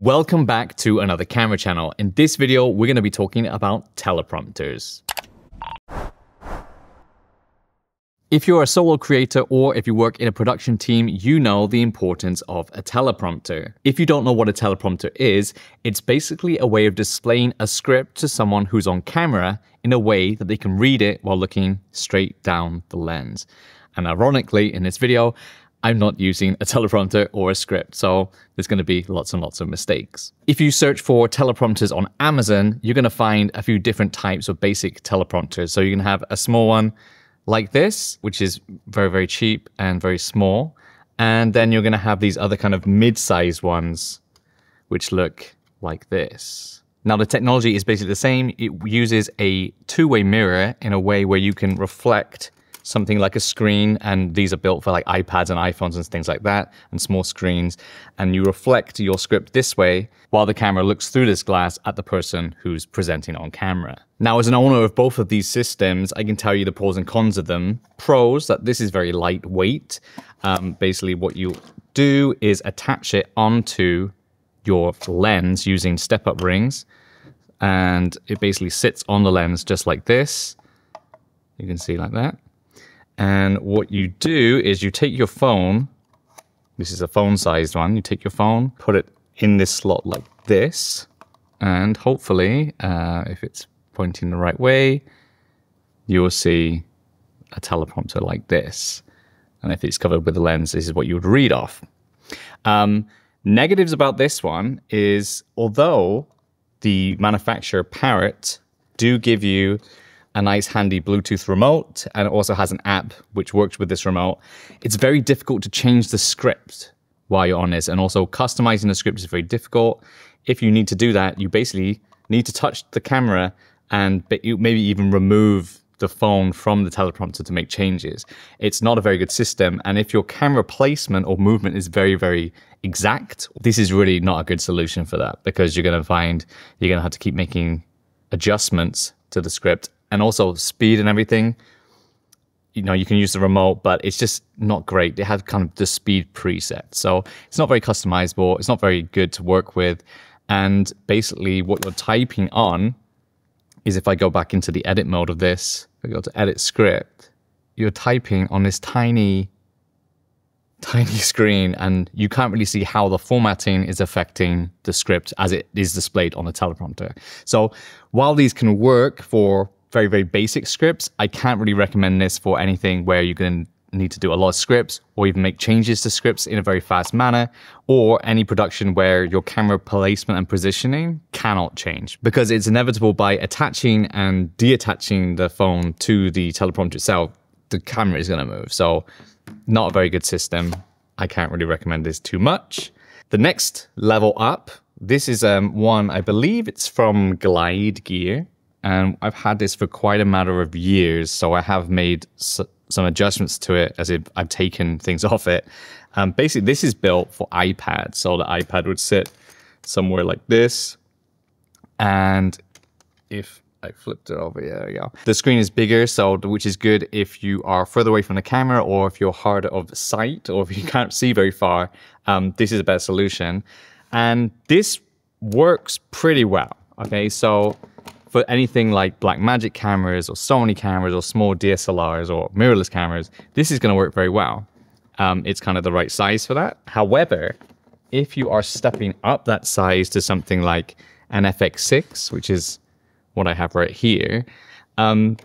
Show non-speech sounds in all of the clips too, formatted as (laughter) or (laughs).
Welcome back to another camera channel. In this video, we're going to be talking about teleprompters. If you're a solo creator or if you work in a production team, you know the importance of a teleprompter. If you don't know what a teleprompter is, it's basically a way of displaying a script to someone who's on camera in a way that they can read it while looking straight down the lens. And ironically, in this video, I'm not using a teleprompter or a script, so there's going to be lots and lots of mistakes. If you search for teleprompters on Amazon, you're going to find a few different types of basic teleprompters. So you can have a small one like this, which is very, very cheap and very small. And then you're going to have these other kind of mid-sized ones, which look like this. Now, the technology is basically the same. It uses a two-way mirror in a way where you can reflect something like a screen, and these are built for like iPads and iPhones and things like that, and small screens. And you reflect your script this way while the camera looks through this glass at the person who's presenting on camera. Now, as an owner of both of these systems, I can tell you the pros and cons of them. Pros, that this is very lightweight. Um, basically, what you do is attach it onto your lens using step-up rings and it basically sits on the lens just like this. You can see like that. And what you do is you take your phone, this is a phone sized one, you take your phone, put it in this slot like this, and hopefully, uh, if it's pointing the right way, you will see a teleprompter like this. And if it's covered with a lens, this is what you would read off. Um, negatives about this one is although the manufacturer Parrot do give you a nice handy Bluetooth remote and it also has an app which works with this remote. It's very difficult to change the script while you're on this and also customizing the script is very difficult. If you need to do that, you basically need to touch the camera and maybe even remove the phone from the teleprompter to make changes. It's not a very good system. And if your camera placement or movement is very, very exact, this is really not a good solution for that because you're going to find you're going to have to keep making adjustments to the script and also speed and everything. You know, you can use the remote, but it's just not great. They have kind of the speed preset. So it's not very customizable. It's not very good to work with. And basically, what you're typing on is if I go back into the edit mode of this, I go to edit script, you're typing on this tiny, tiny screen, and you can't really see how the formatting is affecting the script as it is displayed on the teleprompter. So while these can work for very, very basic scripts, I can't really recommend this for anything where you're going to need to do a lot of scripts or even make changes to scripts in a very fast manner or any production where your camera placement and positioning cannot change because it's inevitable by attaching and deattaching the phone to the teleprompter itself, the camera is going to move. So not a very good system. I can't really recommend this too much. The next level up, this is um, one, I believe it's from Glide Gear and I've had this for quite a matter of years. So I have made some adjustments to it as if I've taken things (laughs) off it. Um, basically, this is built for iPad, so the iPad would sit somewhere like this, and if I flipped it over, yeah, we go. The screen is bigger, so which is good if you are further away from the camera or if you're hard of sight or if you (laughs) can't see very far. Um, this is a better solution, and this works pretty well. Okay, so for anything like Blackmagic cameras or Sony cameras or small DSLRs or mirrorless cameras, this is going to work very well. Um, it's kind of the right size for that. However, if you are stepping up that size to something like an FX6, which is what I have right here, um,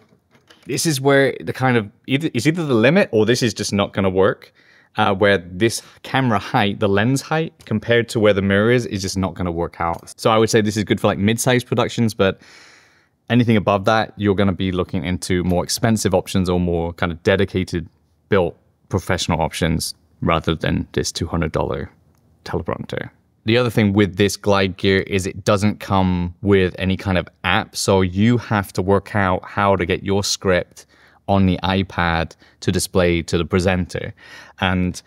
this is where the kind of either is either the limit or this is just not going to work. Uh, where this camera height, the lens height, compared to where the mirror is, is just not going to work out. So I would say this is good for like mid-sized productions, but Anything above that, you're going to be looking into more expensive options or more kind of dedicated built professional options rather than this $200 teleprompter. The other thing with this glide gear is it doesn't come with any kind of app. So you have to work out how to get your script on the iPad to display to the presenter. And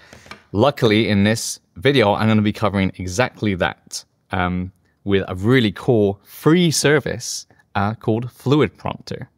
luckily in this video, I'm going to be covering exactly that um, with a really cool free service called Fluid Prompter.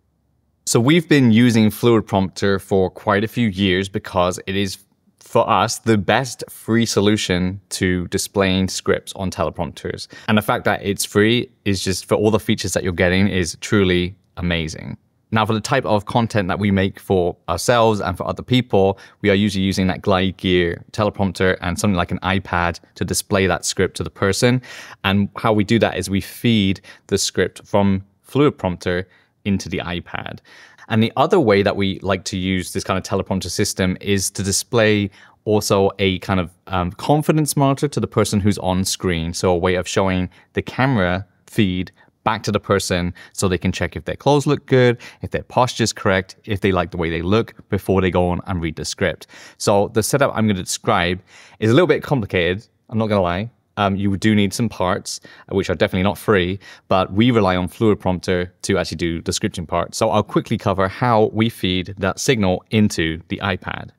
So we've been using Fluid Prompter for quite a few years because it is for us, the best free solution to displaying scripts on teleprompters. And the fact that it's free is just for all the features that you're getting is truly amazing. Now, for the type of content that we make for ourselves and for other people, we are usually using that Glide Gear teleprompter and something like an iPad to display that script to the person. And how we do that is we feed the script from Fluid Prompter into the iPad. And the other way that we like to use this kind of teleprompter system is to display also a kind of um, confidence monitor to the person who's on screen. So a way of showing the camera feed back to the person so they can check if their clothes look good, if their posture is correct, if they like the way they look before they go on and read the script. So the setup I'm going to describe is a little bit complicated. I'm not going to lie. Um, you do need some parts, which are definitely not free, but we rely on Fluid Prompter to actually do the scripting part. So I'll quickly cover how we feed that signal into the iPad.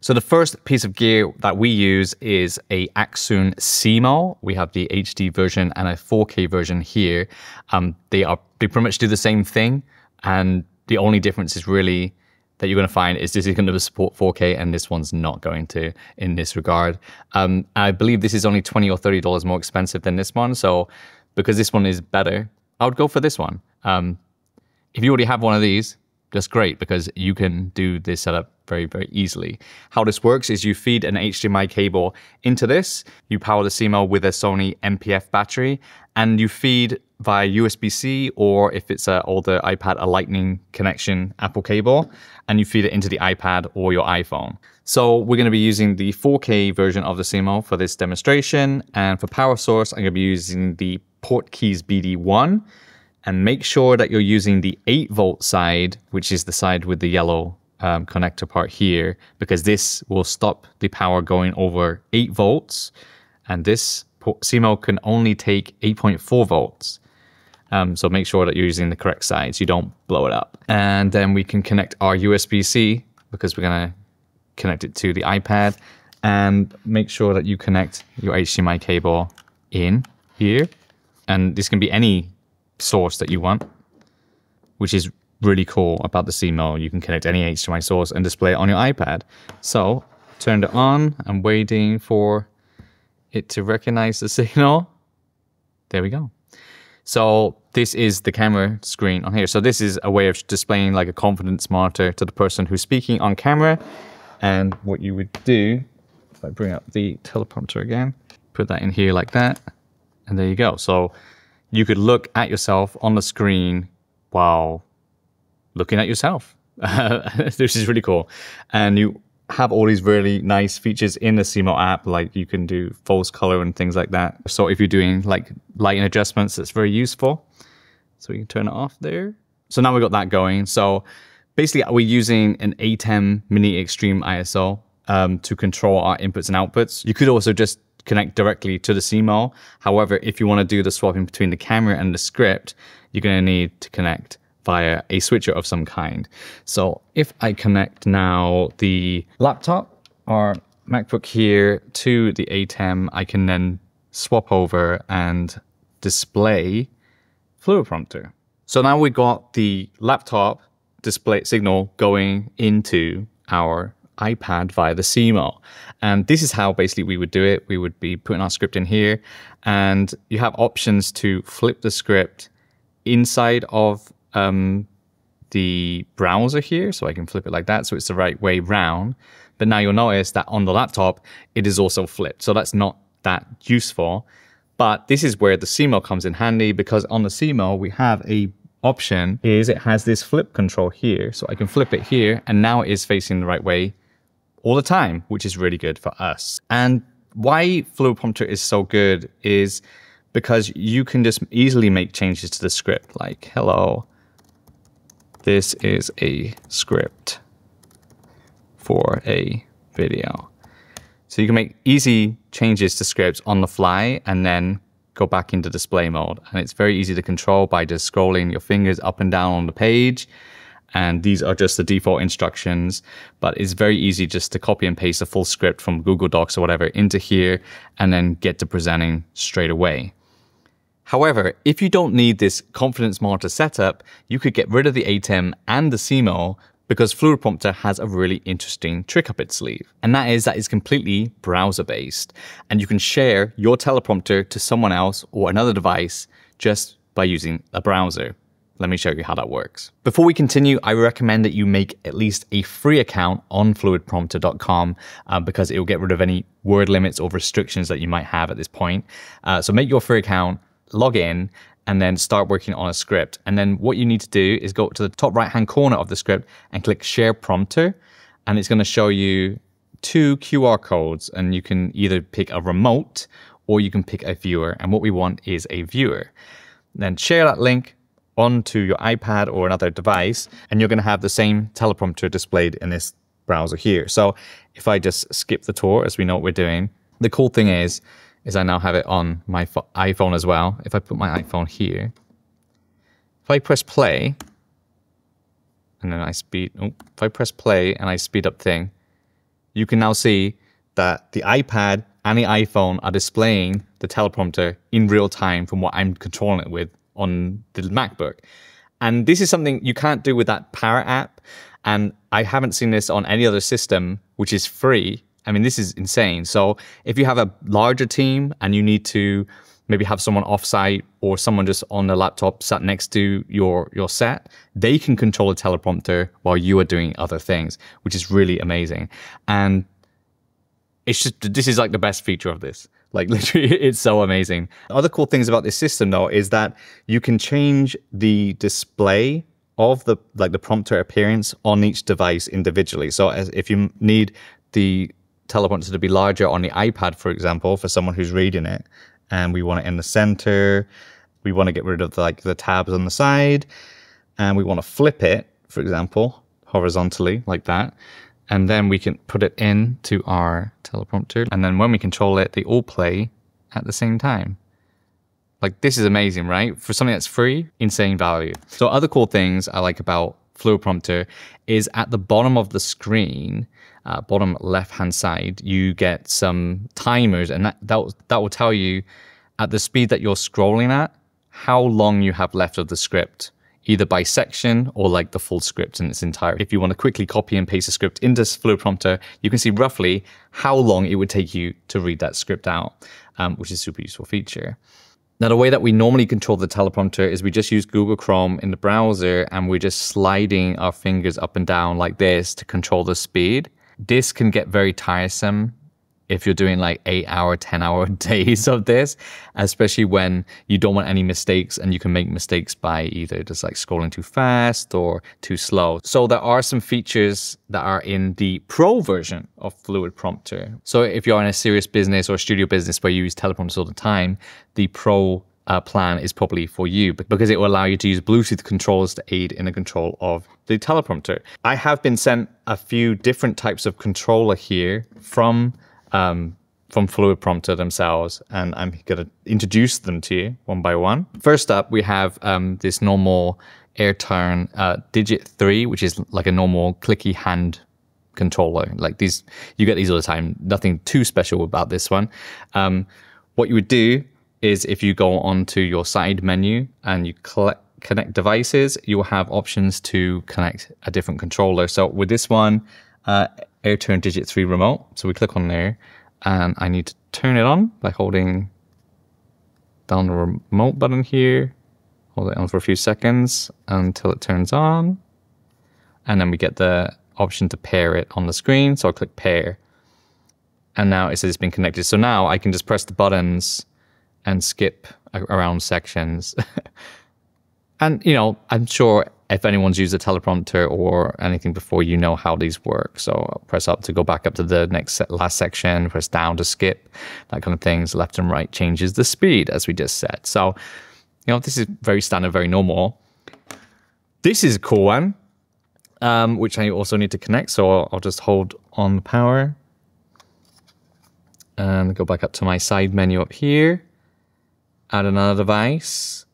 So the first piece of gear that we use is a Accsoon SeeMo. We have the HD version and a 4K version here. Um, they are they pretty much do the same thing, and the only difference is really that you're going to find is this is going to support 4K and this one's not going to in this regard. Um, I believe this is only 20 or 30 dollars more expensive than this one. So because this one is better, I would go for this one. Um, if you already have one of these, that's great because you can do this setup very, very easily. How this works is you feed an HDMI cable into this, you power the SeeMo with a Sony NP-F battery, and you feed via USB-C or if it's an older iPad, a lightning connection Apple cable, and you feed it into the iPad or your iPhone. So we're going to be using the 4K version of the SeeMo for this demonstration, and for power source, I'm going to be using the Portkeys BD1, and make sure that you're using the 8 volt side, which is the side with the yellow um, connector part here because this will stop the power going over 8 volts and this SeeMo can only take 8.4 volts. Um, so make sure that you're using the correct side so you don't blow it up. And then we can connect our USB-C because we're going to connect it to the iPad and make sure that you connect your HDMI cable in here. And this can be any source that you want, which is really cool about the SeeMo. You can connect any HDMI source and display it on your iPad. So turned it on. I'm waiting for it to recognize the (laughs) signal. There we go. So this is the camera screen on here. So this is a way of displaying like a confidence monitor to the person who's speaking on camera. And what you would do, if I bring up the teleprompter again, put that in here like that. And there you go. So you could look at yourself on the screen while looking at yourself. (laughs) this is really cool. And you have all these really nice features in the SeeMo app, like you can do false color and things like that. So if you're doing like lighting adjustments, that's very useful. So we can turn it off there. So now we've got that going. So basically we're using an ATEM Mini Extreme ISO um, to control our inputs and outputs. You could also just connect directly to the SeeMo. However, if you want to do the swapping between the camera and the script, you're going to need to connect via a switcher of some kind. So if I connect now the laptop or MacBook here to the ATEM, I can then swap over and display Fluid Prompter. So now we got the laptop display signal going into our iPad via the SeeMo. And this is how basically we would do it. We would be putting our script in here and you have options to flip the script inside of um, the browser here. So I can flip it like that. So it's the right way round. But now you'll notice that on the laptop, it is also flipped. So that's not that useful. But this is where the SeeMo comes in handy because on the SeeMo, we have a option is it has this flip control here. So I can flip it here and now it is facing the right way all the time, which is really good for us. And why Fluid Prompter is so good is because you can just easily make changes to the script like, hello, this is a script for a video. So you can make easy changes to scripts on the fly and then go back into display mode. And it's very easy to control by just scrolling your fingers up and down on the page. And these are just the default instructions, but it's very easy just to copy and paste a full script from Google Docs or whatever into here and then get to presenting straight away. However, if you don't need this confidence monitor setup, you could get rid of the ATEM and the SeeMo because Fluid Prompter has a really interesting trick up its sleeve. And that is that it's completely browser based. And you can share your teleprompter to someone else or another device just by using a browser. Let me show you how that works. Before we continue, I recommend that you make at least a free account on fluidprompter.com uh, because it will get rid of any word limits or restrictions that you might have at this point. Uh, so make your free account, log in, and then start working on a script. And then what you need to do is go to the top right hand corner of the script and click share prompter. And it's going to show you two QR codes. And you can either pick a remote or you can pick a viewer. And what we want is a viewer. Then share that link onto your iPad or another device, and you're going to have the same teleprompter displayed in this browser here. So if I just skip the tour, as we know what we're doing, the cool thing is is I now have it on my iPhone as well. If I put my iPhone here, if I press play, and then I speed, oh, if I press play and I speed up thing, you can now see that the iPad and the iPhone are displaying the teleprompter in real time from what I'm controlling it with on the MacBook. And this is something you can't do with that Parrot app. And I haven't seen this on any other system, which is free. I mean, this is insane. So if you have a larger team and you need to maybe have someone offsite or someone just on the laptop sat next to your your set, they can control a teleprompter while you are doing other things, which is really amazing. And it's just this is like the best feature of this. Like (laughs) literally, it's so amazing. Other cool things about this system though is that you can change the display of the like the prompter appearance on each device individually. So as if you need the teleprompter to be larger on the iPad, for example, for someone who's reading it, and we want it in the center. We want to get rid of the, like the tabs on the side, and we want to flip it, for example, horizontally like that. And then we can put it into our teleprompter. And then when we control it, they all play at the same time. Like this is amazing, right? For something that's free, insane value. So other cool things I like about Fluid Prompter is at the bottom of the screen, uh, bottom left hand side, you get some timers, and that that that will tell you at the speed that you're scrolling at how long you have left of the script, either by section or like the full script in its entirety. If you want to quickly copy and paste a script into Fluid Prompter, you can see roughly how long it would take you to read that script out, um, which is a super useful feature. Now, the way that we normally control the teleprompter is we just use Google Chrome in the browser and we're just sliding our fingers up and down like this to control the speed. This can get very tiresome if you're doing like eight hour, 10 hour (laughs) days of this, especially when you don't want any mistakes and you can make mistakes by either just like scrolling too fast or too slow. So there are some features that are in the pro version of Fluid Prompter. So if you're in a serious business or studio business where you use teleprompters all the time, the pro uh, plan is probably for you because it will allow you to use Bluetooth controllers to aid in the control of the teleprompter. I have been sent a few different types of controller here from um, from Fluid Prompter themselves, and I'm going to introduce them to you one by one. First up, we have um, this normal AirTurn uh, Digit 3, which is like a normal clicky hand controller. Like these, you get these all the time. Nothing too special about this one. Um, what you would do is if you go onto your side menu and you connect devices, you will have options to connect a different controller. So with this one, uh, AirTurn Digit 3 remote. So we click on there and I need to turn it on by holding down the remote button here. Hold it on for a few seconds until it turns on. And then we get the option to pair it on the screen. So I'll click pair. And now it says it's been connected. So now I can just press the buttons and skip around sections. (laughs) and, you know, I'm sure if anyone's used a teleprompter or anything before, you know how these work. So I'll press up to go back up to the next last section, press down to skip, that kind of things. Left and right changes the speed, as we just said. So, you know, this is very standard, very normal. This is a cool one, um, which I also need to connect. So I'll, I'll just hold on the power and go back up to my side menu up here. Add another device.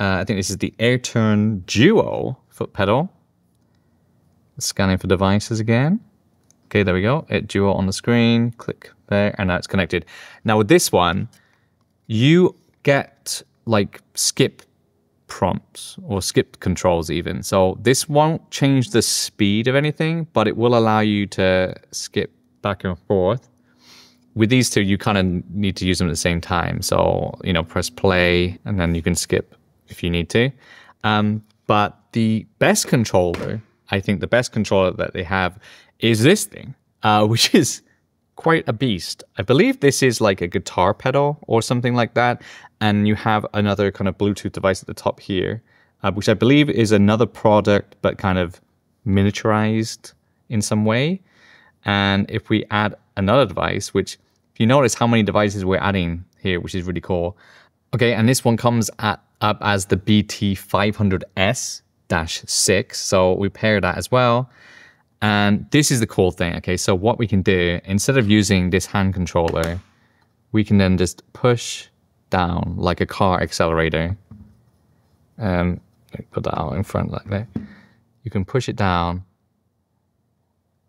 Uh, I think this is the AirTurn Duo foot pedal. Scanning for devices again. Okay, there we go. It Duo on the screen. Click there, and now it's connected. Now with this one, you get like skip prompts or skip controls even. So this won't change the speed of anything, but it will allow you to skip back and forth. With these two, you kind of need to use them at the same time. So, you know, press play and then you can skip if you need to. Um, but the best controller, I think the best controller that they have is this thing, uh, which (laughs) is quite a beast. I believe this is like a guitar pedal or something like that. And you have another kind of Bluetooth device at the top here, uh, which I believe is another product, but kind of miniaturized in some way. And if we add another device, which if you notice how many devices we're adding here, which is really cool. Okay, and this one comes at, up as the BT500S-6. So we pair that as well. And this is the cool thing. Okay, so what we can do, instead of using this hand controller, we can then just push down like a car accelerator. Um, put that out in front like that. You can push it down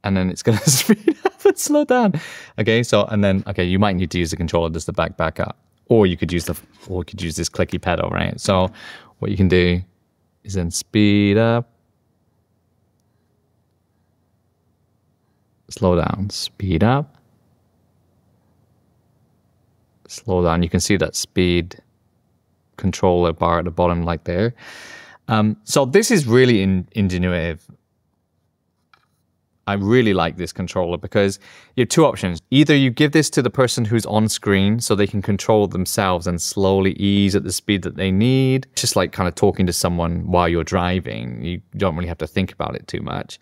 and then it's (laughs) going to speed up and slow down. Okay, so, and then, okay, you might need to use the controller just to back back up. Or you could use the, or you could use this clicky pedal, right? So what you can do is then speed up slow down, speed up, slow down. You can see that speed controller bar at the bottom like there. Um, so this is really in, ingenuitive. I really like this controller because you have two options. Either you give this to the person who's on screen so they can control themselves and slowly ease at the speed that they need, it's just like kind of talking to someone while you're driving. You don't really have to think about it too much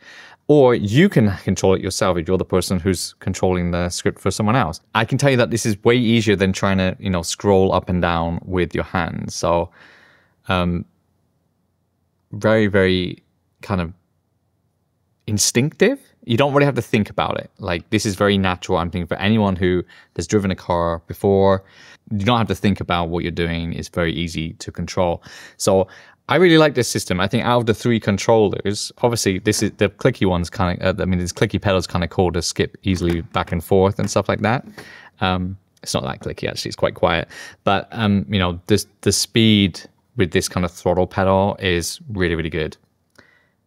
or you can control it yourself if you're the person who's controlling the script for someone else. I can tell you that this is way easier than trying to, you know, scroll up and down with your hands. So, um, very, very kind of instinctive. You don't really have to think about it. Like this is very natural. I'm thinking for anyone who has driven a car before, you don't have to think about what you're doing. It's very easy to control. So I really like this system. I think out of the three controllers, obviously this is the clicky ones kind of. Uh, I mean, this clicky pedals kind of cool to skip easily back and forth and stuff like that. Um, it's not that clicky actually; it's quite quiet. But um, you know, this the speed with this kind of throttle pedal is really really good.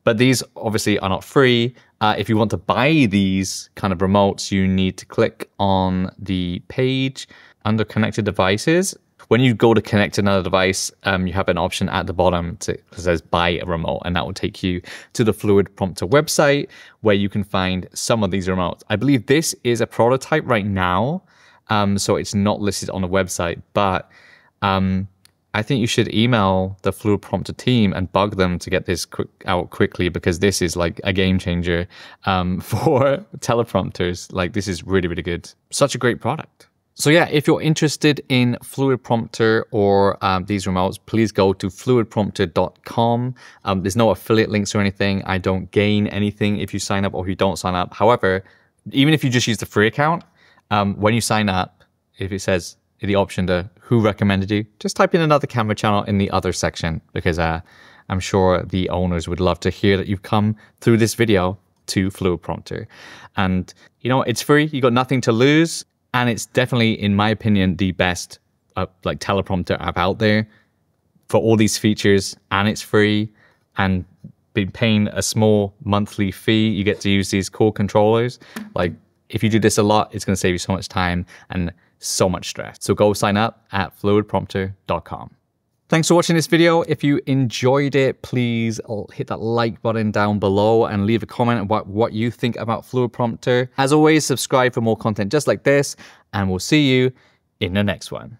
But these obviously are not free. Uh, if you want to buy these kind of remotes, you need to click on the page under connected devices when you go to connect another device, um, you have an option at the bottom to, that says buy a remote, and that will take you to the Fluid Prompter website where you can find some of these remotes. I believe this is a prototype right now, um, so it's not listed on the website, but um, I think you should email the Fluid Prompter team and bug them to get this quick, out quickly because this is like a game changer um, (laughs) for teleprompters. Like this is really, really good. Such a great product. So yeah, if you're interested in Fluid Prompter or um, these remotes, please go to fluidprompter.com. Um, there's no affiliate links or anything. I don't gain anything if you sign up or if you don't sign up. However, even if you just use the free account, um, when you sign up, if it says the option to who recommended you, just type in another camera channel in the other section because uh, I'm sure the owners would love to hear that you've come through this video to Fluid Prompter. And you know, it's free. You got nothing to lose and it's definitely, in my opinion, the best uh, like teleprompter app out there for all these features, and it's free. And be paying a small monthly fee, you get to use these cool controllers. Like if you do this a lot, it's going to save you so much time and so much stress. So go sign up at fluidprompter.com. Thanks for watching this video. If you enjoyed it, please hit that like button down below and leave a comment about what you think about Fluid Prompter. As always, subscribe for more content just like this, and we'll see you in the next one.